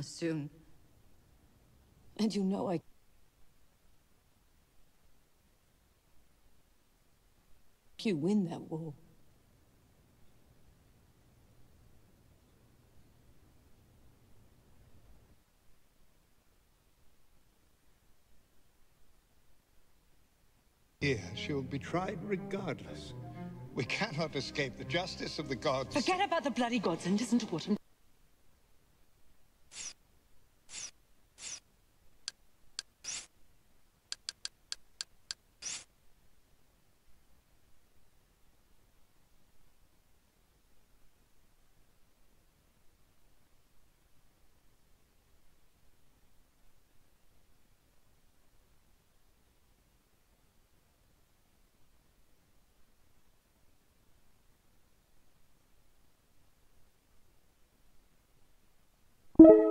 us soon. And you know I... You win that war. Here, she will be tried regardless. We cannot escape the justice of the gods. Forget about the bloody gods and listen to what I'm... And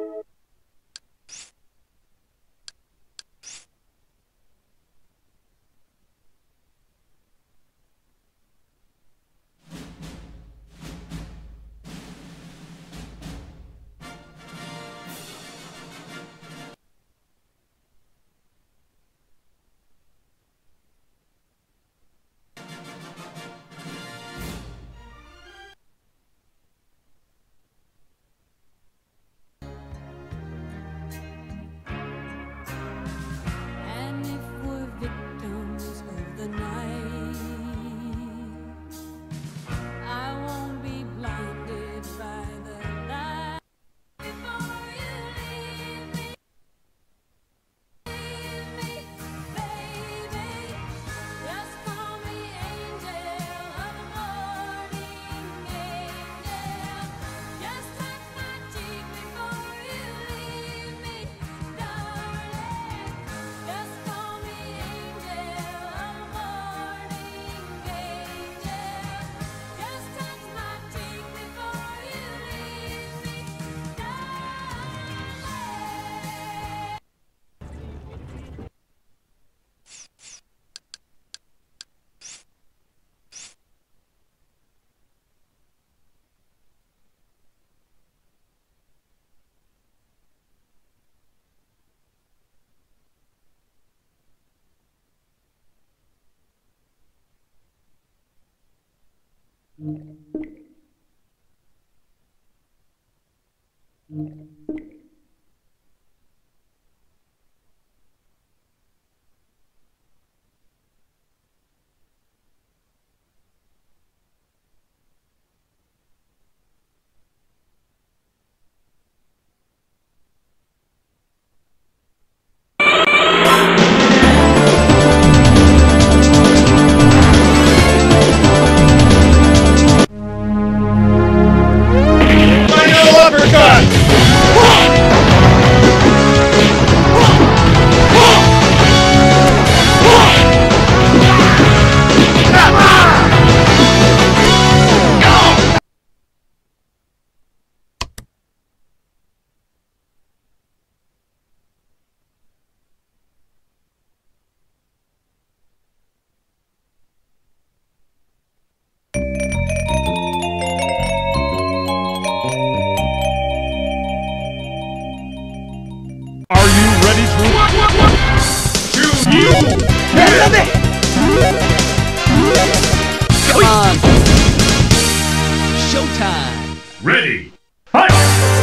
showtime. Ready, fight!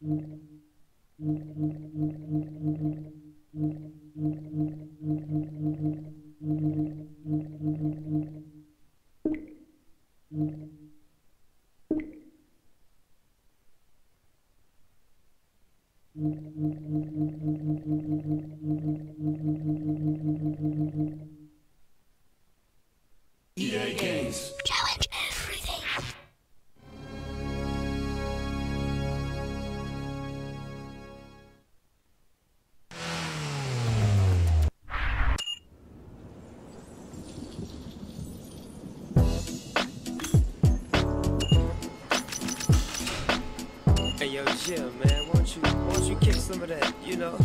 Hey yo, chill, man. Why don't you, why don't you kick some of that? You know,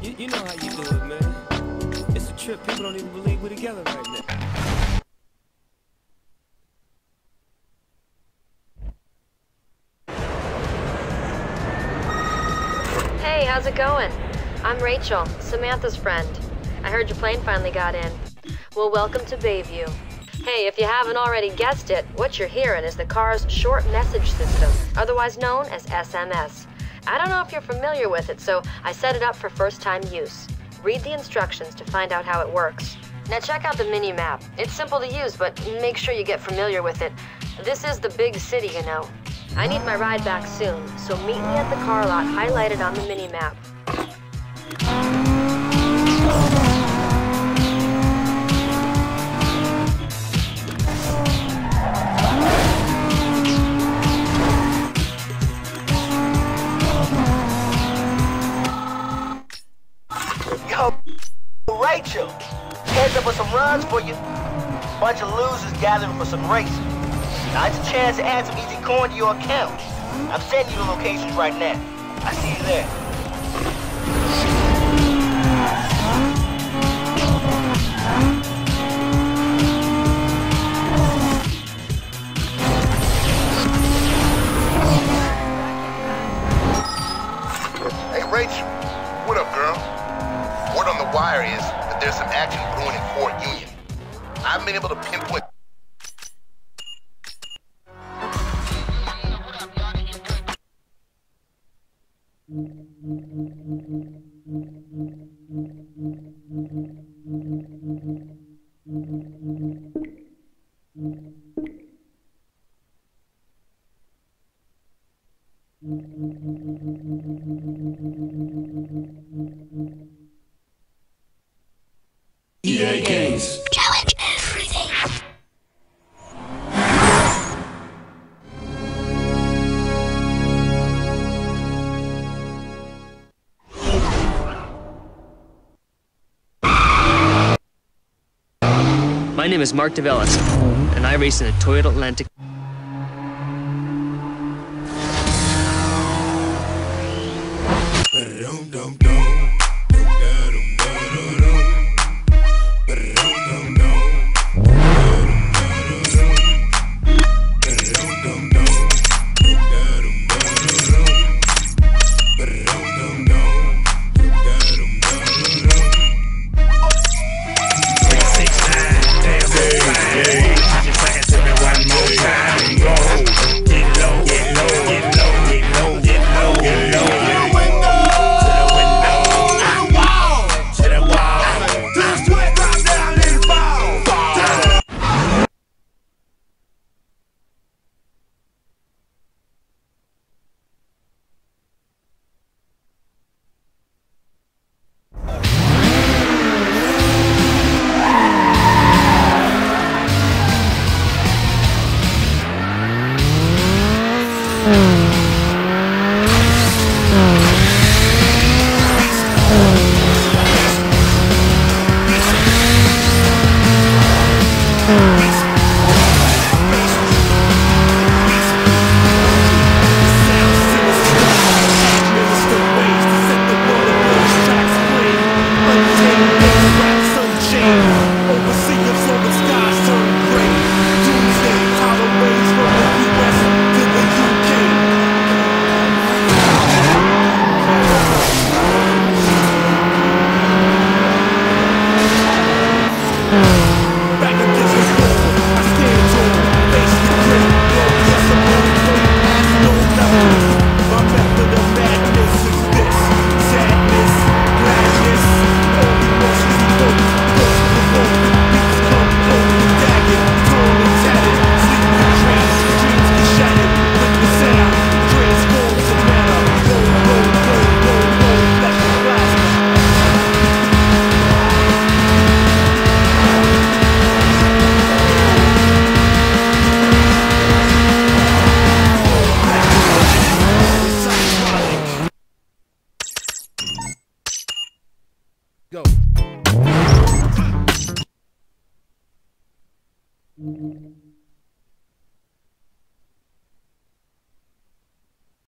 you, you know how you do it, man. It's a trip. People don't even believe we're together right now. Hey, how's it going? I'm Rachel, Samantha's friend. I heard your plane finally got in. Well, welcome to Bayview. Hey, if you haven't already guessed it, what you're hearing is the car's short message system, otherwise known as SMS. I don't know if you're familiar with it, so I set it up for first time use. Read the instructions to find out how it works. Now check out the mini map. It's simple to use, but make sure you get familiar with it. This is the big city, you know. I need my ride back soon, so meet me at the car lot highlighted on the mini map. Runs for you. Bunch of losers gathering for some racing. Now it's a chance to add some easy coin to your account. I'm sending you the locations right now. I see you there. Thank you. My name is Mark DeVellis, and I race in a Toyota Atlantic. Dum, dum, dum. Go.